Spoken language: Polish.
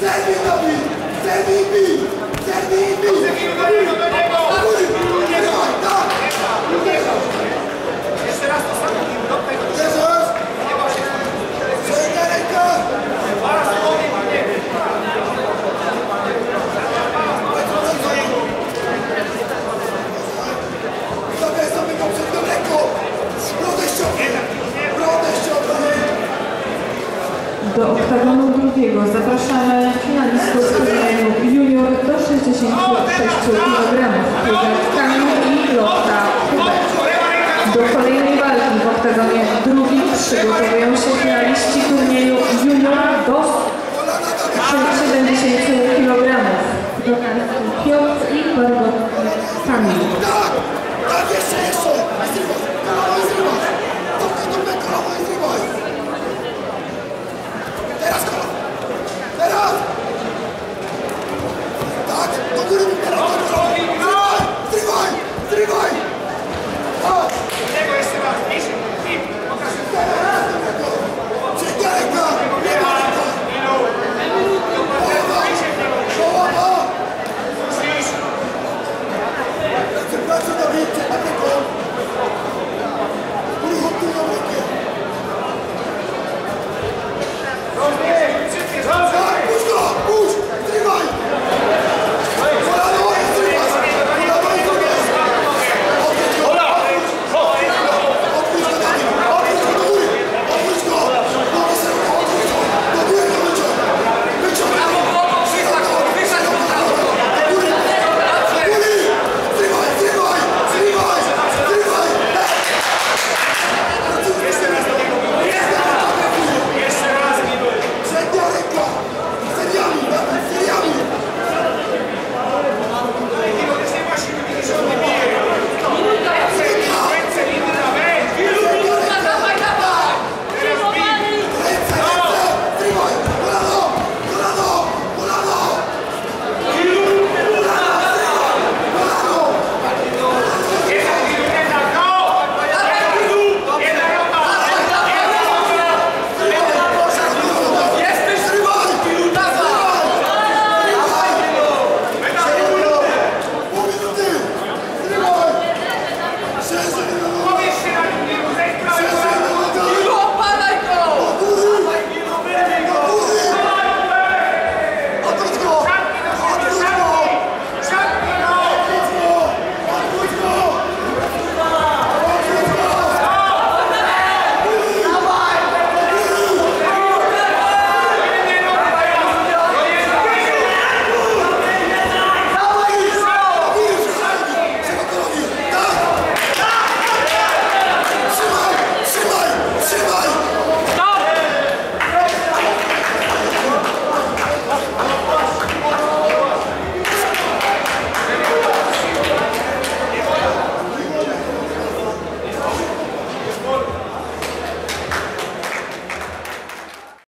Thank you. Drugiego zapraszamy finalistów turnieju junior do 66 kg. I. Do kolejnej walki w oktagonie drugim przygotowują się finaliści turnieju junior do どこに見たら